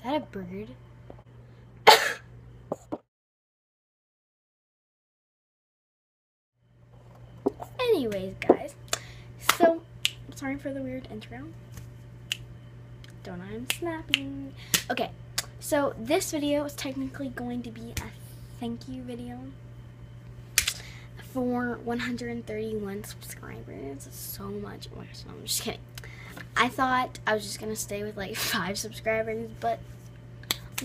Is that a bird? Anyways, guys, so sorry for the weird intro. Don't I'm snapping. Okay, so this video is technically going to be a thank you video for 131 subscribers. So much. Oh no, I'm just kidding. I thought I was just gonna stay with like five subscribers, but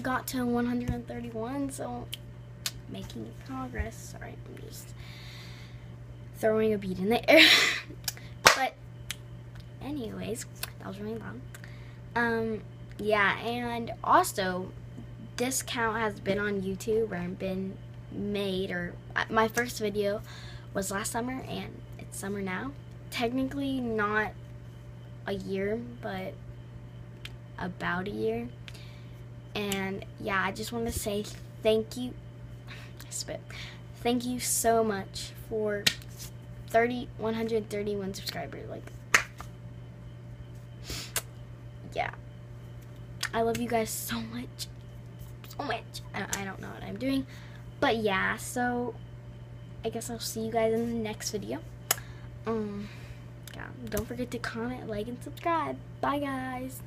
got to 131, so making progress. Sorry, I'm just throwing a bead in the air. but anyways, that was really long. Um, yeah, and also this count has been on YouTube or been made or uh, my first video was last summer and it's summer now. Technically not a year, but about a year. And yeah, I just want to say thank you. Spit. Thank you so much for 30 131 subscribers like yeah i love you guys so much so much I I don't know what i'm doing but yeah so i guess i'll see you guys in the next video um discount. Don't forget to comment, like, and subscribe. Bye, guys.